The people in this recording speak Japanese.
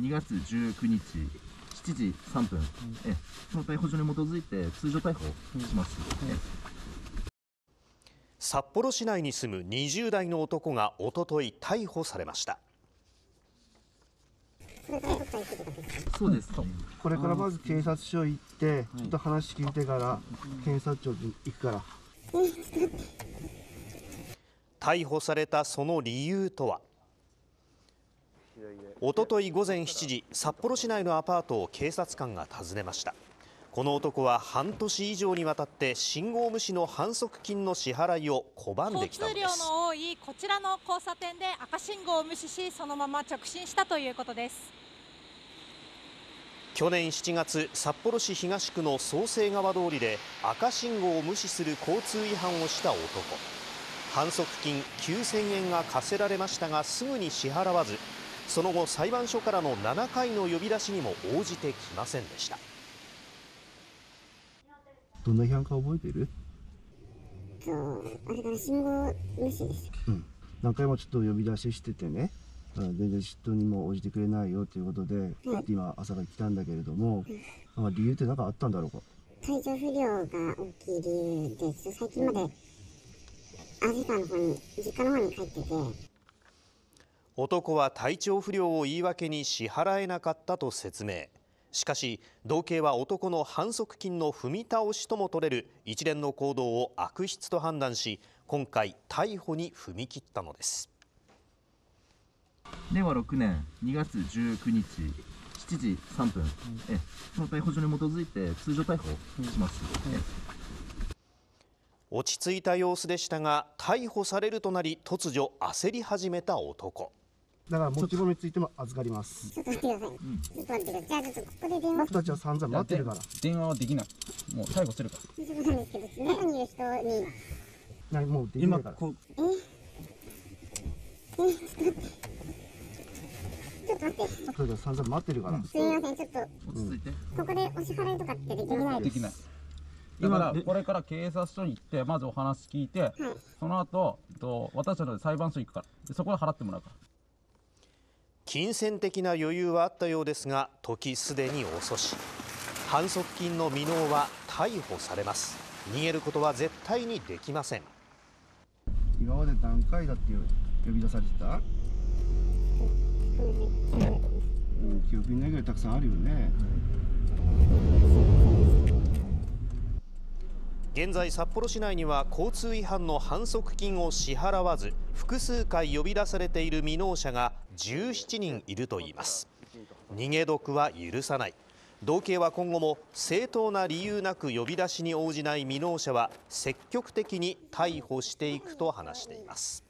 2月19日7時3分、えその逮捕状に基づいて通常逮捕します、え札幌市内に住む20代の男がおととい逮捕されました。そうです、これからまず警察署行って、ちょっと話聞いてから、検察庁に行くから。逮捕されたその理由とは？おととい午前7時札幌市内のアパートを警察官が訪ねました。この男は半年以上にわたって信号無視の反則金の支払いを拒んで交通量きたのです。の多いこちらの交差点で赤信号を無視しそのまま直進したということです。去年7月札幌市東区の創生川通りで赤信号を無視する交通違反をした男。反則金9000円が課せられましたがすぐに支払わずその後裁判所からの7回の呼び出しにも応じてきませんでしたどんな違反か覚えてる？そう、あれから信号無視です。うん。何回もちょっと呼び出ししててね、あ全然嫉妬にも応じてくれないよということで、今朝が来たんだけれども、まあ理由って何かあったんだろうか？体調不良が大きい理由です。最近まで、アジカの方に、実家の方に帰ってて、男は体調不良を言い訳に支払えなかったと説明。しかし道警は男の反則金の踏み倒しとも取れる一連の行動を悪質と判断し今回逮捕に踏み切ったのです。令和6年2月19日7時3分、えその逮捕状に基づいて通常逮捕します、え。落ち着いた様子でしたが逮捕されるとなり突如焦り始めた男だから持ち物についても預かります。ちょっと待ってください。ちょっと待ってください。じゃあちょっとここで電話僕たちは散々待ってるから。電話はできない。もう逮捕するから。そうなんですけど、中にいる人に、なもうできないから。こちょっと待って、それから散々待ってるから。すみません、ちょっと、落ち着いて、ここでお支払いとかってできないできない。だからこれから警察署に行ってまずお話聞いて、その後と私たちの裁判所行くからでそこで払ってもらうから金銭的な余裕はあったようですが時すでに遅し。反則金の未納は逮捕されます。逃げることは絶対にできません。今まで何回だって呼び出されてた？うん、記憶にないぐらいたくさんあるよね。現在札幌市内には交通違反の反則金を支払わず複数回呼び出されている未納者が17人いるといいます。逃げ得は許さない。道警は今後も正当な理由なく呼び出しに応じない未納者は積極的に逮捕していくと話しています。